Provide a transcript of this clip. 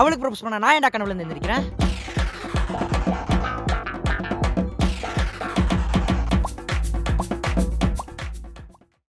அவளுக்கு ப்ரொபோஸ் பண்ண நான் என்ன கனவுல இருந்து இருக்கிறேன்